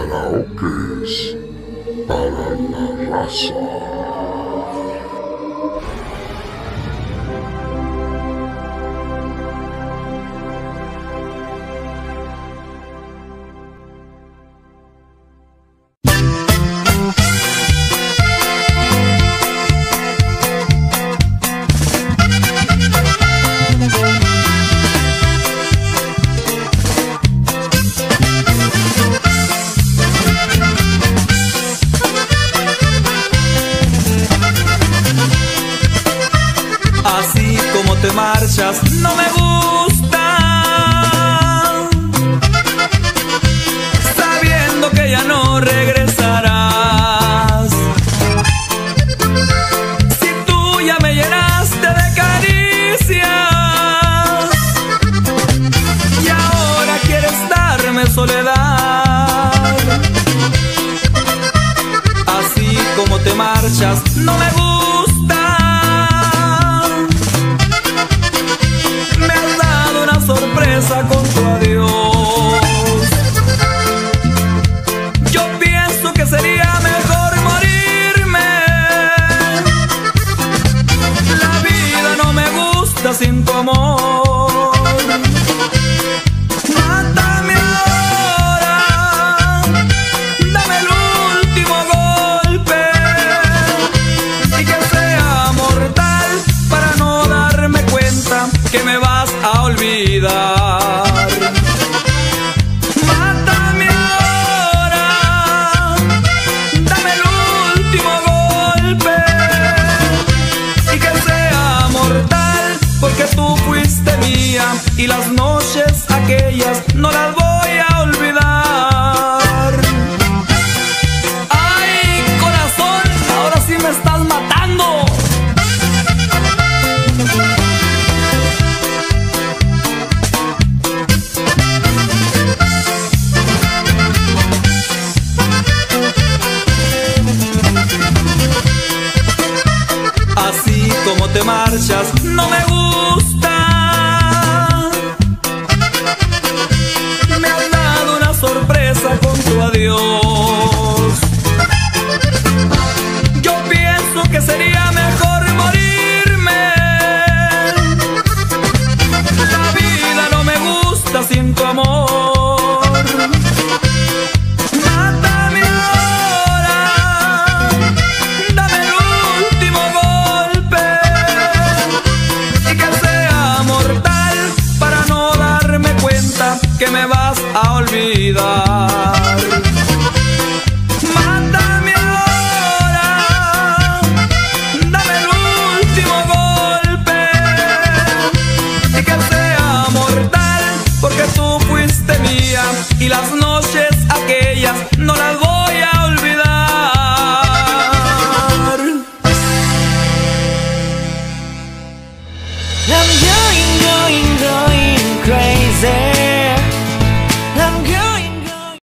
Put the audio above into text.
Karaokes para la raza. Así como te marchas, no me gusta. Sabiendo que ya no regresarás. Si tú ya me llenaste de caricias y ahora quieres darme soledad. Así como te marchas, no me gusta. Sorpresa con tu adiós. Yo pienso que sería mejor morirme. La vida no me gusta sin tu amor. Y las noches aquellas no las voy a olvidar. Ay, corazón, ahora sí me estás matando. Así como te marchas, no me gusta. Adiós. Yo pienso que sería mejor morirme. La vida no me gusta sin tu amor. Mátame ahora, dame el último golpe y que sea mortal para no darme cuenta que me vas a olvidar. Y las noches aquellas no las voy a olvidar.